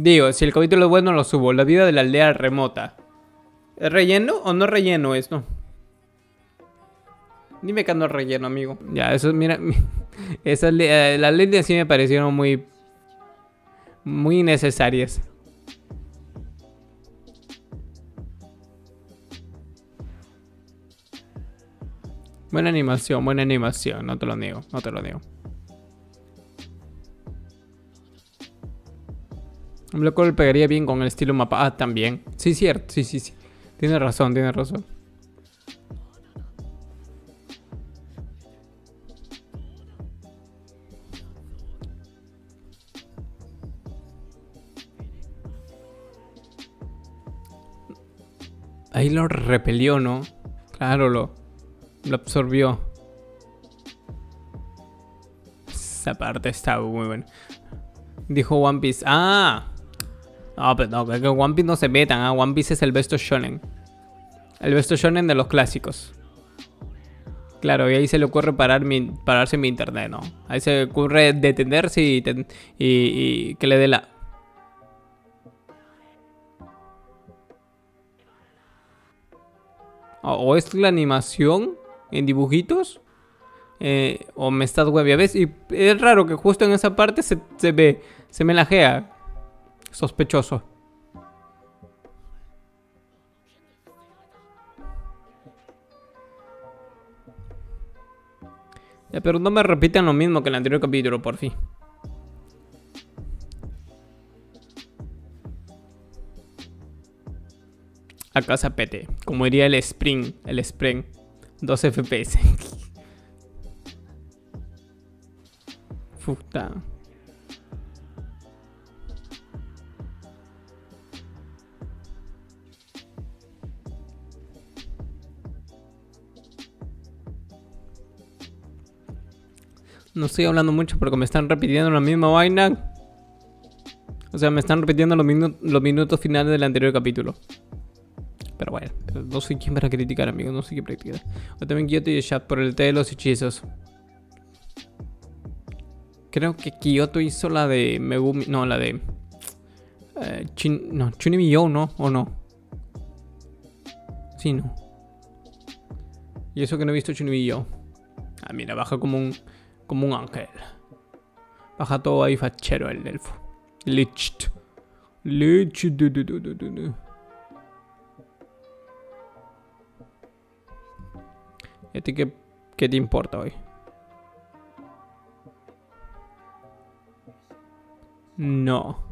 Digo, si el capítulo es bueno, lo subo. La vida de la aldea remota. ¿Es relleno o no relleno esto? Dime que no relleno, amigo. Ya, eso, mira. Esas, eh, las líneas sí me parecieron muy. Muy necesarias. Buena animación, buena animación, no te lo niego, no te lo niego. Un loco le pegaría bien con el estilo mapa. Ah, también. Sí, cierto, sí, sí, sí. Tiene razón, tiene razón. Ahí lo repelió, ¿no? Claro, lo, lo absorbió. Esa parte está muy buena. Dijo One Piece. ¡Ah! No, pero no, que One Piece no se metan. ¿ah? One Piece es el besto shonen. El besto shonen de los clásicos. Claro, y ahí se le ocurre parar mi, pararse mi internet, ¿no? Ahí se le ocurre detenerse y, y que le dé la... O es la animación en dibujitos. Eh, o me estás huevia, ¿ves? Y es raro que justo en esa parte se, se ve, se me lajea. Sospechoso. Pero no me repiten lo mismo que en el anterior capítulo, por fin. A casa pete. Como diría el Spring. El Spring. 2 FPS. Puta. No estoy hablando mucho porque me están repitiendo la misma vaina. O sea, me están repitiendo los, los minutos finales del anterior capítulo. Pero bueno, no soy quien para criticar, amigo. No soy quien para criticar. O también Kyoto y chat por el té de los hechizos. Creo que Kyoto hizo la de Megumi. No, la de. Eh, Chin, no, Chunimiyo, ¿no? ¿O no? Sí, no. Y eso que no he visto Chunimiyo. Ah, mira, baja como un. Como un ángel. Baja todo ahí fachero el elfo. Licht. Licht. ¿Y qué, qué te importa hoy? No.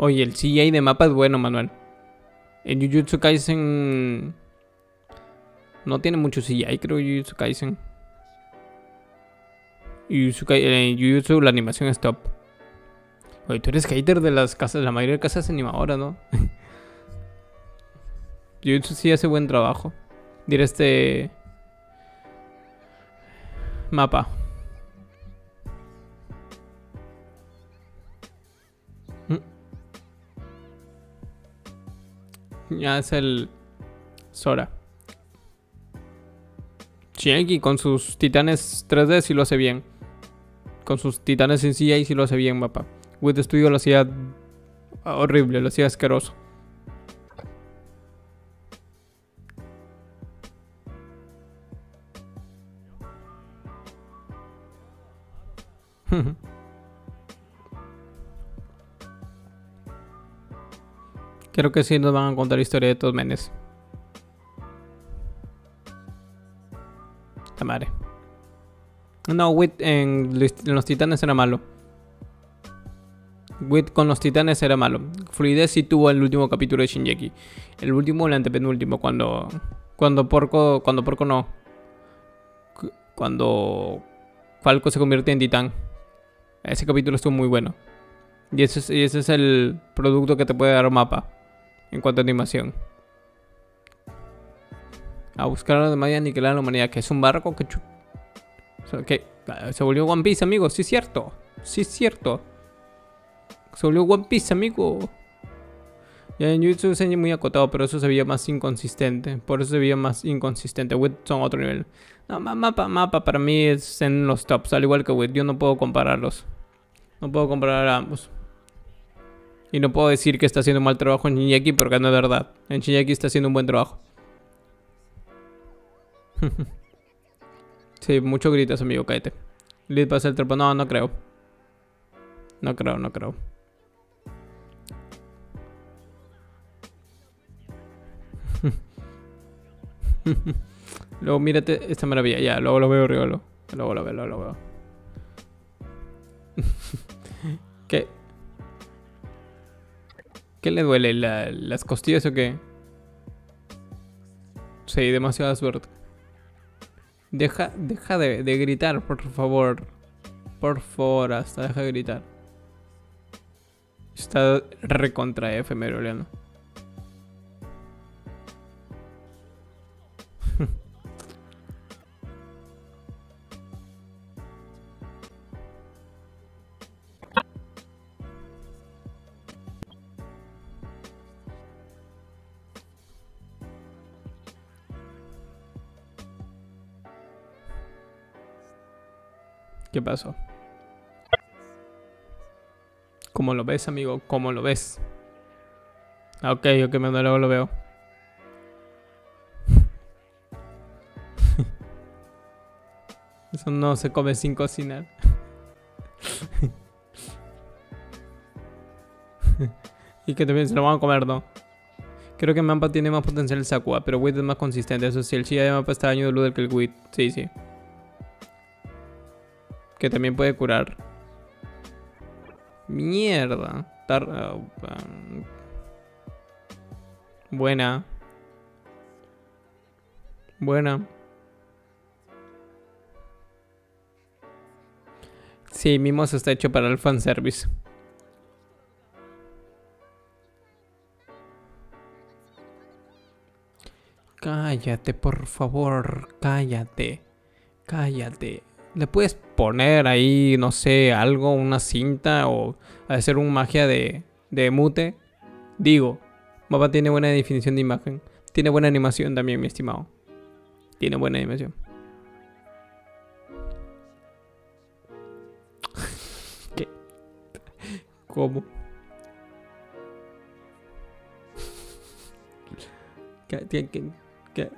Oye, el CGI de mapa es bueno, Manuel. En Jujutsu Kaisen... No tiene mucho CGI, creo, Jujutsu Kaisen. En Jujutsu la animación es top. Oye, tú eres hater de las casas, la mayoría de casas animadoras, ¿no? Jujutsu sí hace buen trabajo. Diré este... Mapa. Ya es el Sora. Shingeki con sus titanes 3D sí lo hace bien con sus titanes en y si lo hace bien, mapa. With Studio lo hacía horrible, lo hacía asqueroso. Creo que sí nos van a contar historia de estos menes. Tamare. No, Wit en, los titanes era malo. Wit con los titanes era malo. Fluidez sí tuvo el último capítulo de Shinjeki. El último o el antepenúltimo, cuando. Cuando Porco. Cuando Porco no. Cuando Falco se convierte en titán. Ese capítulo estuvo muy bueno. Y ese es, ese es el producto que te puede dar un mapa. En cuanto a animación. A buscar a la demás y aniquilar a la humanidad. Que es un barco que que se volvió One Piece, amigo. Sí es cierto. Sí es cierto. Se volvió One Piece, amigo. Ya en YouTube se muy acotado, pero eso se veía más inconsistente. Por eso se veía más inconsistente. Wit son otro nivel. No, mapa, mapa para mí es en los tops, al igual que Wit. Yo no puedo compararlos. No puedo comparar ambos. Y no puedo decir que está haciendo mal trabajo en Shinjeki porque no es verdad. En Shinjeki está haciendo un buen trabajo. sí, mucho gritas, amigo, cállate. Lead pasa el trepo. No, no creo. No creo, no creo. luego mírate esta maravilla. Ya, luego lo veo, Riolo. Luego lo veo, luego lo veo. ¿Qué? ¿Qué le duele? ¿Las costillas o qué? Sí, demasiada suerte. Deja, deja de, gritar, por favor. Por favor, hasta deja de gritar. Está recontra F. ¿Qué pasó? ¿Cómo lo ves, amigo? ¿Cómo lo ves? Ah, ok, ok, me luego lo veo. Eso no se come sin cocinar. y que también se lo van a comer, ¿no? Creo que Mapa tiene más potencial el Sakua, pero Wit es más consistente. Eso sí, el Chia de Mapa está daño de luz que el Wit. Sí, sí que también puede curar. Mierda. Ah, buena. Buena. Sí, Mimos está hecho para el fanservice. Cállate, por favor, cállate. Cállate le puedes poner ahí, no sé, algo, una cinta o hacer un magia de, de mute. Digo, Mapa tiene buena definición de imagen. Tiene buena animación también, mi estimado. Tiene buena animación. ¿Qué? ¿Cómo? ¿Qué? ¿Qué? ¿Qué?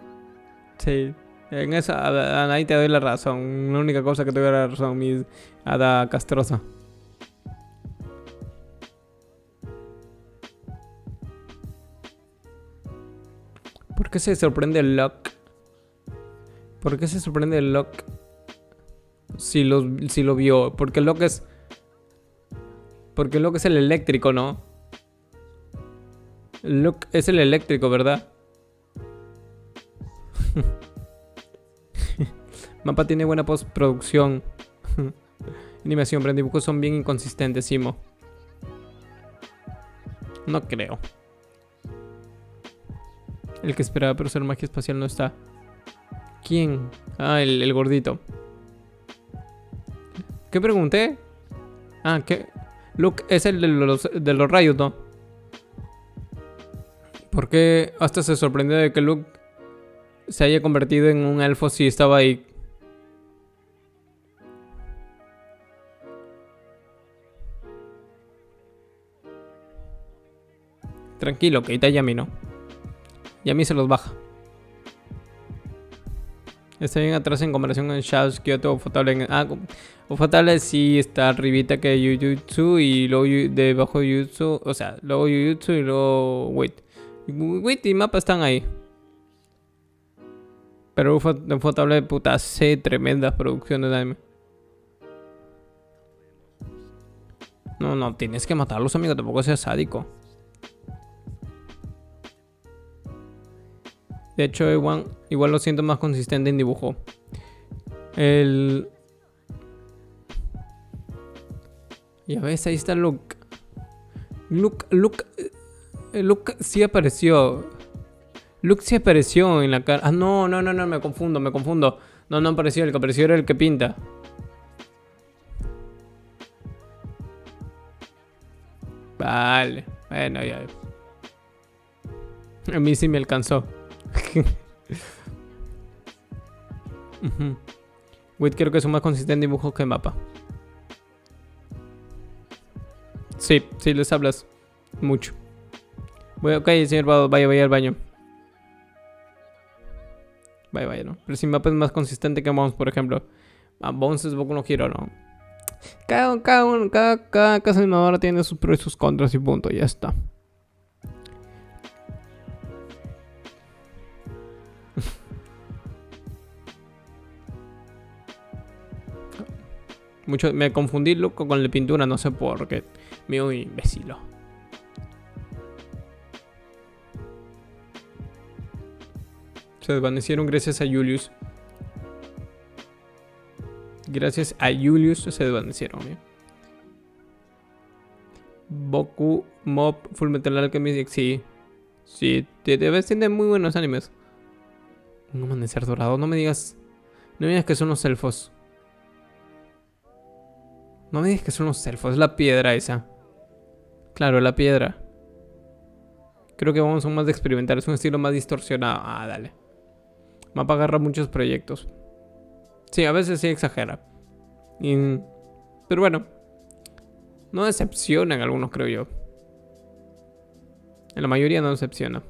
Sí. En esa, ahí te doy la razón. La única cosa que te doy la razón, mi hada castrosa. ¿Por qué se sorprende el Lock? ¿Por qué se sorprende el Lock? Si lo, si lo vio. Porque el Lock es. Porque el Lock es el eléctrico, ¿no? El Lock es el eléctrico, ¿verdad? Mapa tiene buena postproducción. Animación, pero dibujos son bien inconsistentes, Simo. No creo. El que esperaba pero ser magia espacial no está. ¿Quién? Ah, el, gordito. ¿Qué pregunté? Ah, ¿qué? Luke es el de los, de los rayos, ¿no? ¿Por qué hasta se sorprendió de que Luke se haya convertido en un elfo si estaba ahí Tranquilo, que ahorita Yami no. Yami se los baja. Está bien atrás en comparación con Shadows, Kyoto o Fatale. Ah, o Fatale sí está arribita que Jujutsu y luego debajo Jujutsu. O sea, luego Jujutsu y luego Wait. Wait y Mapa están ahí. Pero Fatale puta hace tremendas producciones de anime. No, no, tienes que matarlos, amigo. Tampoco seas sádico. De hecho, igual, igual lo siento más consistente en dibujo. El... Ya ves, ahí está Luke. Luke, Luke, eh, Luke sí apareció. Luke sí apareció en la cara. Ah, no, no, no, no, me confundo, me confundo. No, no apareció, el que apareció era el que pinta. Vale, bueno, ya. A mí sí me alcanzó. Ujú. Wit creo que es un más consistente dibujo que mapa. Sí, sí les hablas mucho. Voy, ok, señor Vado, vaya, vaya al baño. Vaya, vaya, ¿no? Pero si mapa es más consistente que Bones, por ejemplo. Ah, Bones es Boku no Hero, ¿no? Cada, cada, cada, cada casa animadora tiene sus pros y sus contras y punto, ya está. Mucho, me confundí loco con la pintura, no sé por qué. Mío imbécilo. Se desvanecieron gracias a Julius. Gracias a Julius se desvanecieron. ¿eh? Boku, Mob, Full Metal Alchemist, sí. Sí, te debes tener muy buenos animes. Un amanecer dorado, no me digas. No me digas que son los elfos. No me digas que son los elfos, es la piedra esa. Claro, la piedra. Creo que vamos a más de experimentar, es un estilo más distorsionado. Ah, dale. Mapa agarra muchos proyectos. Sí, a veces sí exagera. Pero bueno. No decepcionan algunos, creo yo. En la mayoría no decepciona.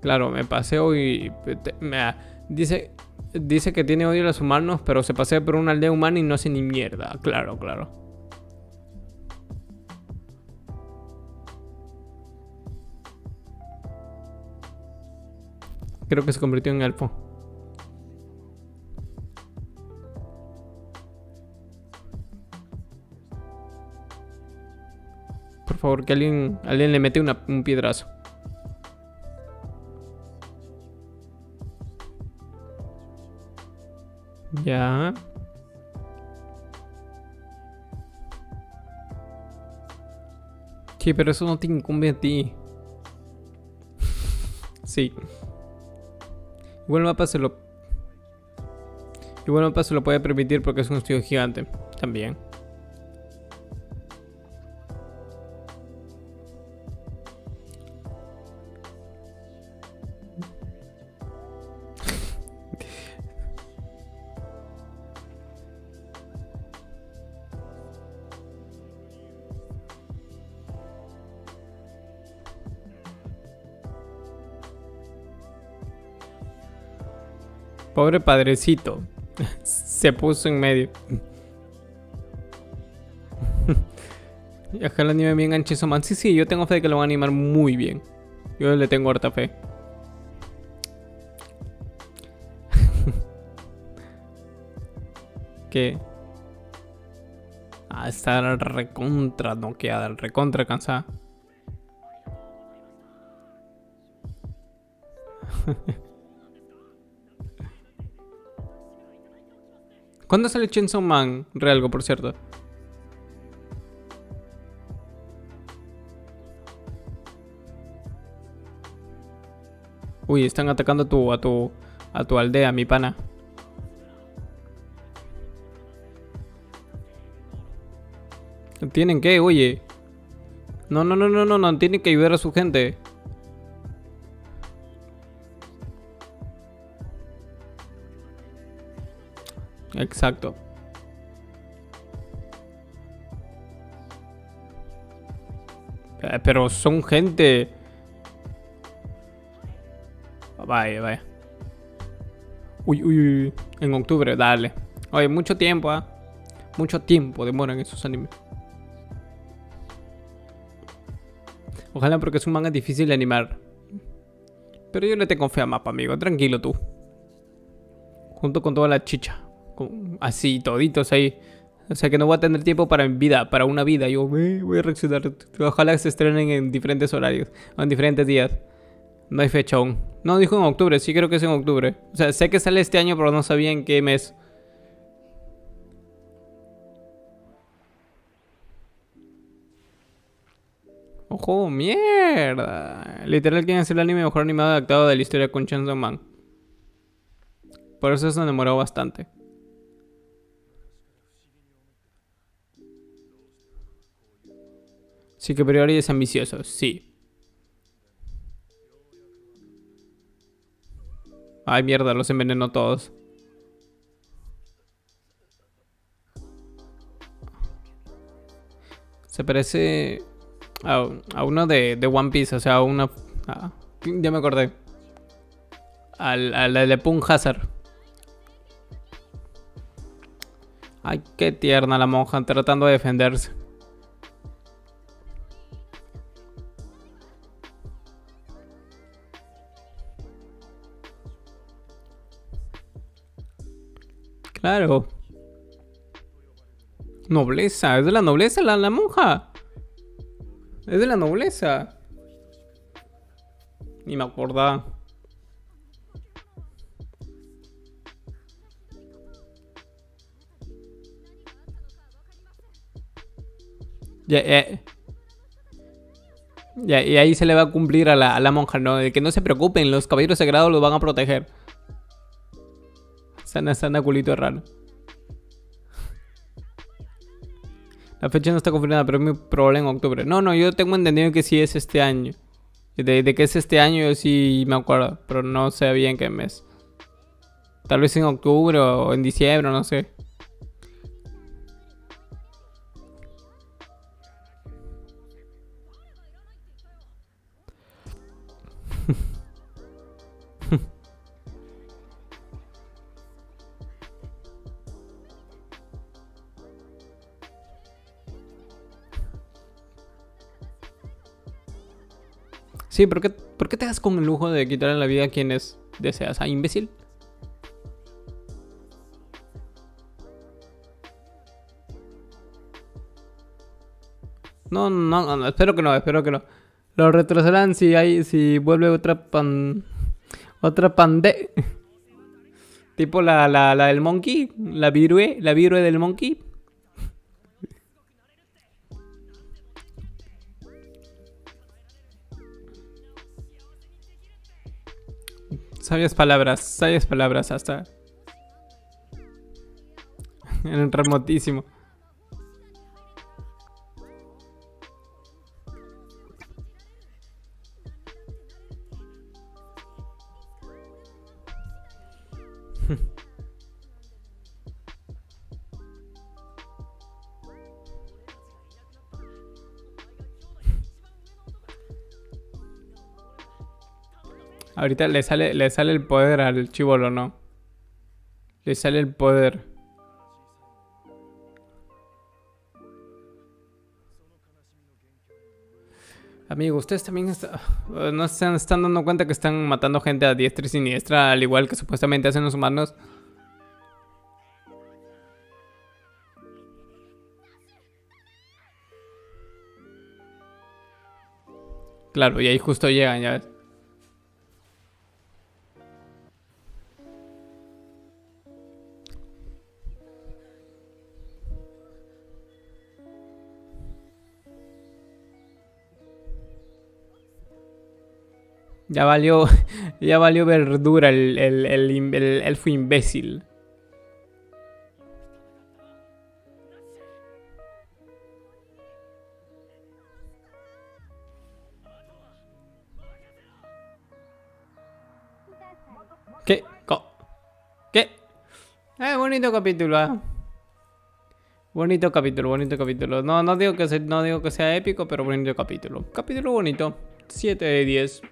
Claro, me paseo y... me- dice, dice que tiene odio a los humanos, pero se pasea por una aldea humana y no hace ni mierda. Claro, claro. Creo que se convirtió en elfo. Por favor, que alguien, alguien le mete una- un piedrazo. Ya. Sí, pero eso no te incumbe a ti. sí. Igual el mapa se lo. Igual el mapa se lo puede permitir porque es un estudio gigante. También. Pobre padrecito. Se puso en medio. la anime bien anchizo man. Sí, sí, yo tengo fe de que lo van a animar muy bien. Yo le tengo harta fe. que Ah, está recontra noqueada, recontra cansada. ¿Cuándo sale Chainsaw Man? Realgo, por cierto. Uy, están atacando a tu, a tu, a tu aldea, mi pana. Tienen que, oye. No, no, no, no, no, no, tienen que ayudar a su gente. Exacto. Eh, Pero son gente. Vaya, vaya. Uy, uy, uy. En octubre, dale. Oye, mucho tiempo, ¿ah? Mucho tiempo demoran esos animes. Ojalá porque es un manga difícil de animar. Pero yo le tengo fe a mapa, amigo. Tranquilo tú. Junto con toda la chicha. Así, toditos ahí. O sea que no voy a tener tiempo para mi vida, para una vida. Yo eh, voy a reaccionar. Ojalá se estrenen en diferentes horarios. O en diferentes días. No hay fecha aún. No, dijo en octubre. Sí, creo que es en octubre. O sea, sé que sale este año, pero no sabía en qué mes. Ojo, mierda. Literal, quieren hacer el anime mejor animado adaptado de la historia con Chainsaw Man. Por eso se demoró bastante. Sí que Priori es ambicioso, sí. Ay, mierda, los envenenó todos. Se parece a, a uno de, de, One Piece, o sea, a una... ya me acordé. Al, al de Pun Hazard. Ay, qué tierna la monja tratando de defenderse. Claro. Nobleza, es de la nobleza la, la monja. Es de la nobleza. Ni me acordaba. Ya, ya. Y ahí se le va a cumplir a la, a la monja, ¿no? De que no se preocupen, los caballeros sagrados los van a proteger. Sana, sana, culito raro. La fecha no está confirmada, pero es muy probable en octubre. No, no, yo tengo entendido que sí es este año. De, de que es este año yo sí me acuerdo, pero no sé bien qué mes. Tal vez en octubre o en diciembre, no sé. Sí, ¿por qué, ¿por qué te das con el lujo de quitarle la vida a quienes deseas? ¿A imbécil? No, no, no, espero que no, espero que no. Lo retrasarán si hay, si vuelve otra pan, otra pande, tipo la, la, la del monkey, la virue, la virue del monkey. Sabias palabras, sabias palabras hasta. En el remotísimo. Ahorita le sale, le sale el poder al chivolo, ¿no? Le sale el poder. Amigo, ustedes también está- no se están dando cuenta que están matando gente a diestra y siniestra, al igual que supuestamente hacen los humanos. Claro, y ahí justo llegan, ya ves. Ya valió, ya valió verdura el, el, el, el elfo imbécil. ¿Qué? ¿Qué? Eh, bonito capítulo, ah. Bonito capítulo, bonito capítulo. No, no digo que sea, no digo que sea épico, pero bonito capítulo. Capítulo bonito. 7 de 10.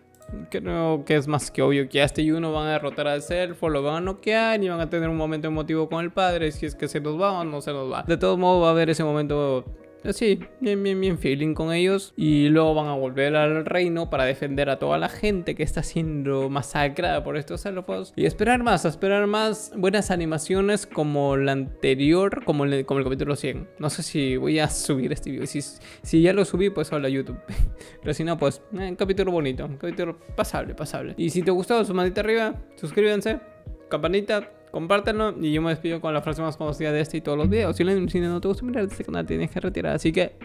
Creo que es más que obvio que este Yuno van a derrotar al Selfo, lo van a noquear y van a tener un momento emotivo con el padre. Si es que se nos va o no se nos va. De todos modos, va a haber ese momento así, bien, bien, bien feeling con ellos. Y luego van a volver al reino para defender a toda la gente que está siendo masacrada por estos elfos. Y esperar más, esperar más buenas animaciones como la anterior, como el, como el capítulo 100. No sé si voy a subir este video. Si, si ya lo subí, pues habla YouTube. Pero si no, pues, eh, capítulo bonito, capítulo pasable, pasable. Y si te gustó, su manita arriba, suscríbanse, campanita, compártanlo. Y yo me despido con la frase más conocida de este y todos los videos. Si no, te gusta mirar este canal, tienes que retirar. Así que,